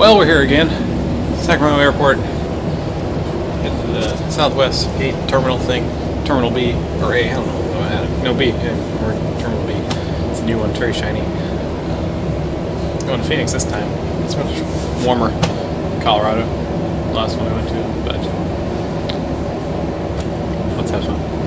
Well, we're here again. Sacramento Airport. at the Southwest Gate Terminal thing. Terminal B, or A, I don't know. No, B. Yeah, or Terminal B. It's a new one, very shiny. Going to Phoenix this time. It's much warmer. Colorado. Last one I went to, but let's have fun.